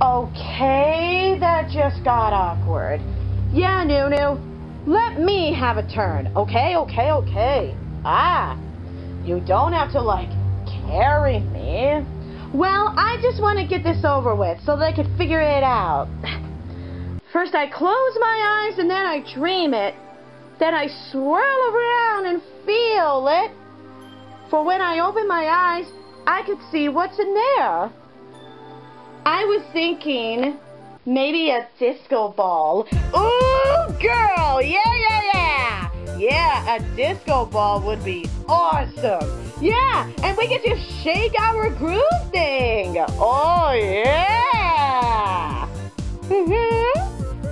Okay, that just got awkward. Yeah, Nunu, let me have a turn. Okay, okay, okay. Ah, you don't have to, like, carry me. Well, I just want to get this over with so that I can figure it out. First I close my eyes and then I dream it. Then I swirl around and feel it. For when I open my eyes, I could see what's in there. I was thinking maybe a disco ball. Ooh, girl! Yeah, yeah, yeah! Yeah, a disco ball would be awesome. Yeah, and we could just shake our groove thing. Oh, yeah! Mm-hmm.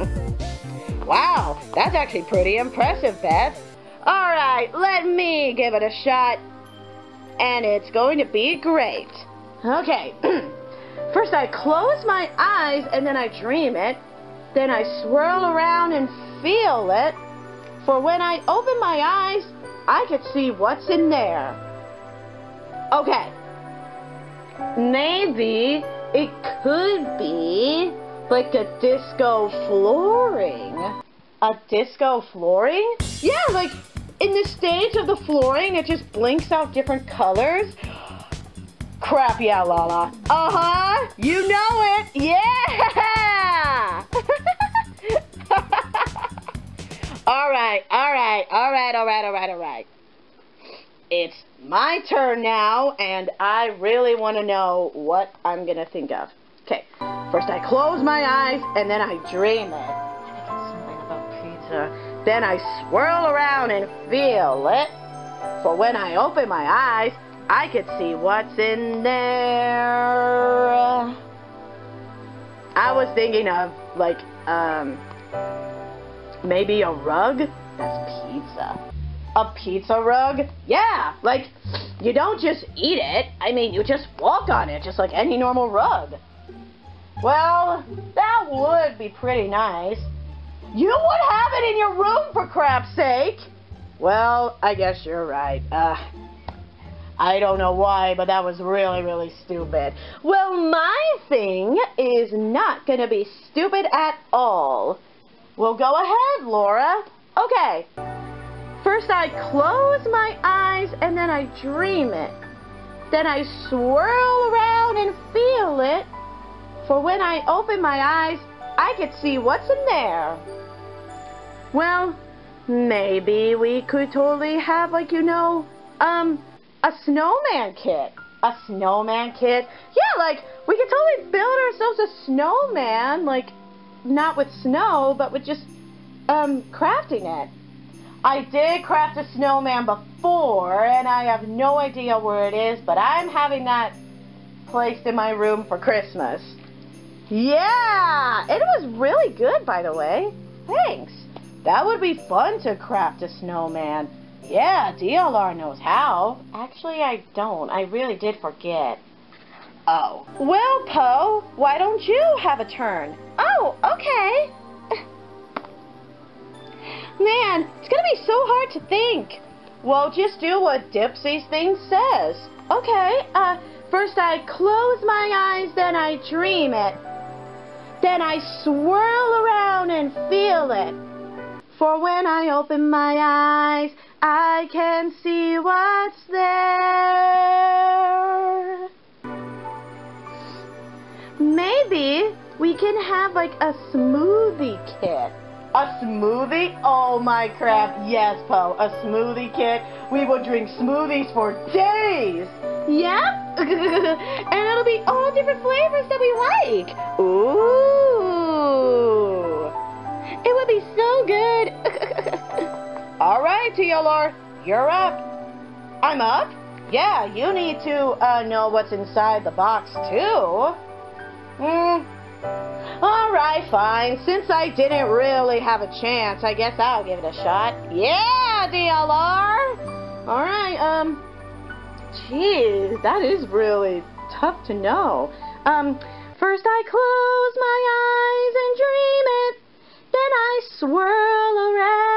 wow, that's actually pretty impressive, Beth. All right, let me give it a shot. And it's going to be great. Okay. First I close my eyes and then I dream it. Then I swirl around and feel it. For when I open my eyes, I could see what's in there. Okay. Maybe it could be like a disco flooring. A disco flooring? Yeah, like in the stage of the flooring, it just blinks out different colors. Crap, yeah, Lala. Uh-huh. You know it. Yeah. all right, all right, all right, all right, all right, all right. It's my turn now, and I really want to know what I'm going to think of. Okay, first I close my eyes, and then I dream it. Then I swirl around and feel it. For when I open my eyes, I could see what's in there. I was thinking of, like, um, maybe a rug? That's pizza. A pizza rug? Yeah, like, you don't just eat it. I mean, you just walk on it, just like any normal rug. Well, that would be pretty nice. You would have it in your room, for crap's sake. Well, I guess you're right. Uh, I don't know why, but that was really, really stupid. Well, my thing is not going to be stupid at all. Well, go ahead, Laura. Okay. First I close my eyes and then I dream it. Then I swirl around and feel it. For when I open my eyes, I can see what's in there. Well, maybe we could totally have, like, you know, um, a snowman kit. A snowman kit? Yeah, like, we could totally build ourselves a snowman, like, not with snow, but with just, um, crafting it. I did craft a snowman before, and I have no idea where it is, but I'm having that placed in my room for Christmas. Yeah! It was really good, by the way. Thanks. That would be fun to craft a snowman. Yeah, DLR knows how. Actually, I don't. I really did forget. Oh. Well, Poe, why don't you have a turn? Oh, okay. Man, it's gonna be so hard to think. Well, just do what Dipsy's thing says. Okay, uh, first I close my eyes, then I dream it. Then I swirl around and feel it. For when I open my eyes, I can see what's there. Maybe we can have like a smoothie kit. A smoothie? Oh my crap, yes, Poe. A smoothie kit. We will drink smoothies for days. Yep. and it'll be all different flavors that we like. Ooh. It would be so good. all right, TLR. You're up. I'm up? Yeah, you need to uh, know what's inside the box, too. Hmm. Alright, fine. Since I didn't really have a chance, I guess I'll give it a shot. Yeah, DLR! Alright, um... Geez, that is really tough to know. Um, first I close my eyes and dream it. Then I swirl around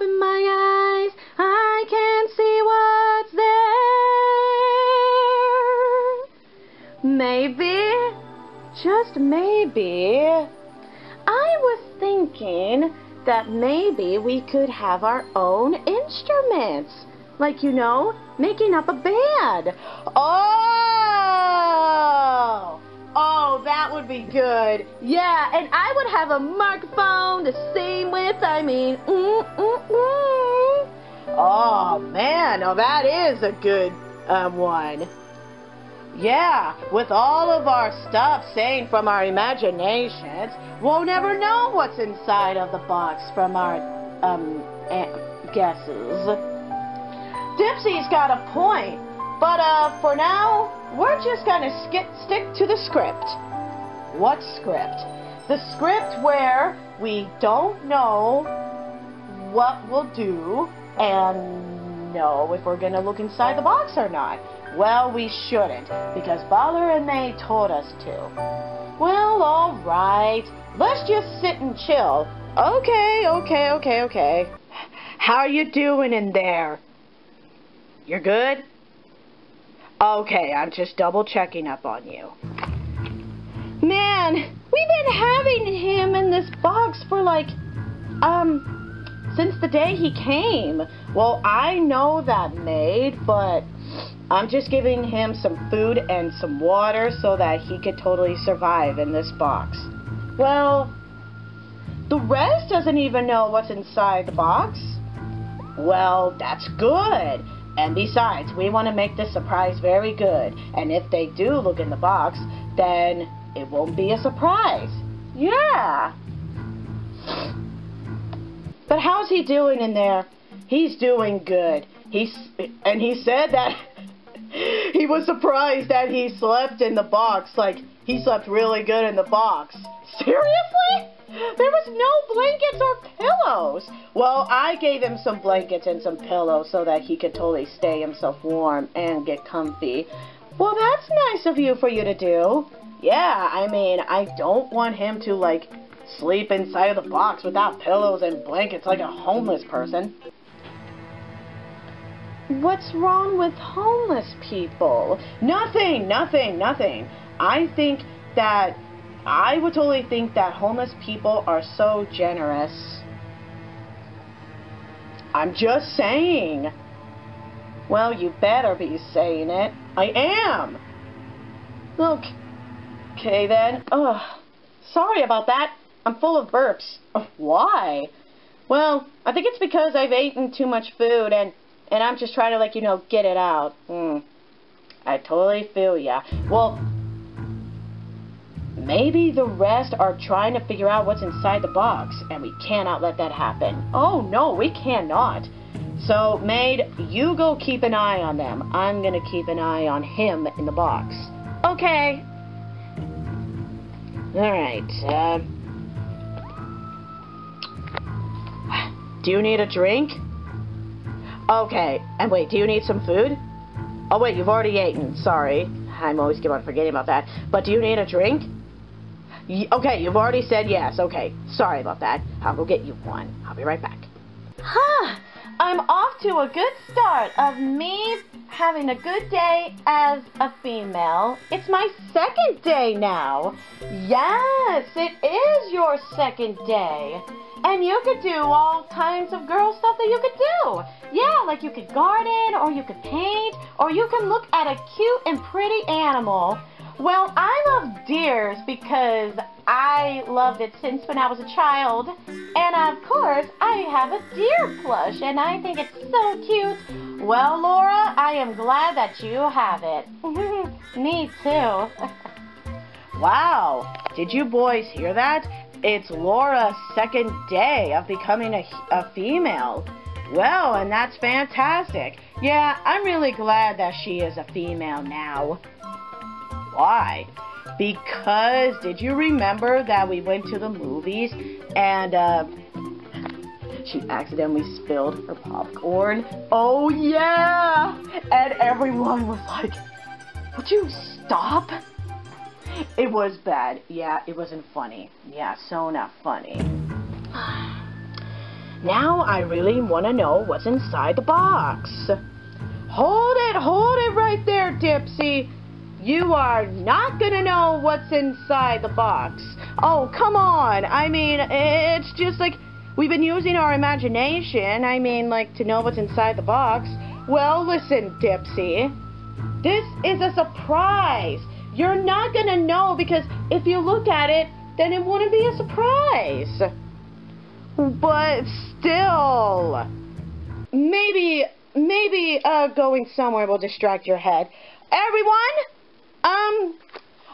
open my eyes, I can see what's there. maybe, just maybe, I was thinking that maybe we could have our own instruments. Like, you know, making up a band. Oh! Would be good. Yeah, and I would have a microphone to sing with. I mean, mm, mm, mm. Oh, man, now that is a good uh, one. Yeah, with all of our stuff saying from our imaginations, we'll never know what's inside of the box from our um, guesses. Dipsy's got a point, but uh, for now, we're just gonna stick to the script. What script? The script where we don't know what we'll do and know if we're gonna look inside the box or not. Well, we shouldn't, because Father and May told us to. Well, alright. Let's just sit and chill. Okay, okay, okay, okay. How are you doing in there? You're good? Okay, I'm just double checking up on you. Man, we've been having him in this box for like, um, since the day he came. Well, I know that maid, but I'm just giving him some food and some water so that he could totally survive in this box. Well, the rest doesn't even know what's inside the box. Well, that's good. And besides, we want to make this surprise very good. And if they do look in the box, then it won't be a surprise. Yeah. But how's he doing in there? He's doing good. He's and he said that he was surprised that he slept in the box. Like, he slept really good in the box. Seriously? There was no blankets or pillows. Well, I gave him some blankets and some pillows so that he could totally stay himself warm and get comfy. Well, that's nice of you for you to do. Yeah, I mean, I don't want him to, like, sleep inside of the box without pillows and blankets like a homeless person. What's wrong with homeless people? Nothing, nothing, nothing. I think that I would totally think that homeless people are so generous. I'm just saying. Well, you better be saying it. I am. Look. Okay then. Ugh. Sorry about that. I'm full of burps. Why? Well, I think it's because I've eaten too much food and and I'm just trying to, like, you know, get it out. Mm. I totally feel ya. Well, maybe the rest are trying to figure out what's inside the box, and we cannot let that happen. Oh, no, we cannot. So, Maid, you go keep an eye on them. I'm gonna keep an eye on him in the box. Okay. Alright, uh... Do you need a drink? Okay, and wait, do you need some food? Oh wait, you've already eaten, sorry. I'm always keep on forgetting about that. But do you need a drink? Y okay, you've already said yes. Okay, sorry about that. I'll go get you one. I'll be right back. Huh, I'm off to a good start of me having a good day as a female. It's my second day now. Yes, it is your second day. And you could do all kinds of girl stuff that you could do. Yeah, like you could garden, or you could paint, or you can look at a cute and pretty animal. Well, I love deers because I loved it since when I was a child. And of course, I have a deer plush, and I think it's so cute. Well, Laura, I am glad that you have it. Me too. wow, did you boys hear that? It's Laura's second day of becoming a, a female. Well, and that's fantastic. Yeah, I'm really glad that she is a female now. Why? Because, did you remember that we went to the movies and, uh, she accidentally spilled her popcorn? Oh, yeah! And everyone was like, would you stop? It was bad. Yeah, it wasn't funny. Yeah, so not funny. now I really want to know what's inside the box. Hold it, hold it right there, Dipsy. you are not gonna know what's inside the box. Oh, come on. I mean, it's just like we've been using our imagination. I mean, like to know what's inside the box. Well, listen, Dipsy. This is a surprise. You're not gonna know because if you look at it, then it wouldn't be a surprise. But still, maybe, maybe uh, going somewhere will distract your head. Everyone, um,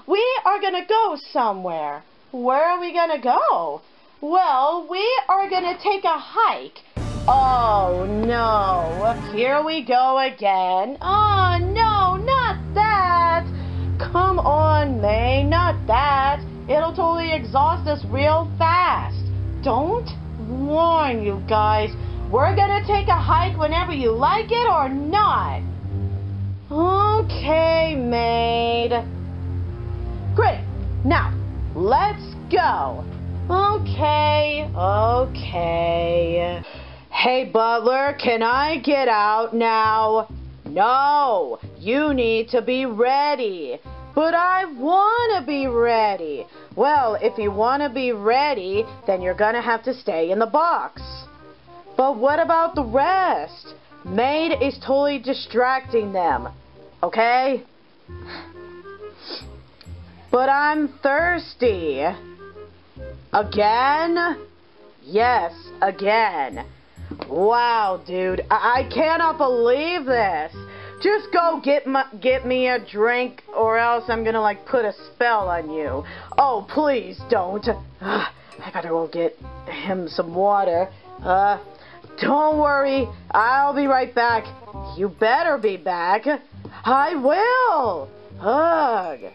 we are gonna go somewhere. Where are we gonna go? Well, we are gonna take a hike. Oh no, here we go again. Oh no, not that. Come on, May, not that. It'll totally exhaust us real fast. Don't warn you guys. We're gonna take a hike whenever you like it or not. Okay, maid. Great. Now, let's go. Okay, okay. Hey, butler, can I get out now? No, you need to be ready. But I want to be ready. Well, if you want to be ready, then you're going to have to stay in the box. But what about the rest? Maid is totally distracting them. Okay? But I'm thirsty. Again? Yes, again. Wow, dude. I, I cannot believe this. Just go get my get me a drink or else I'm gonna like put a spell on you. Oh, please don't. I gotta go get him some water. Uh, don't worry. I'll be right back. You better be back. I will. Ugh.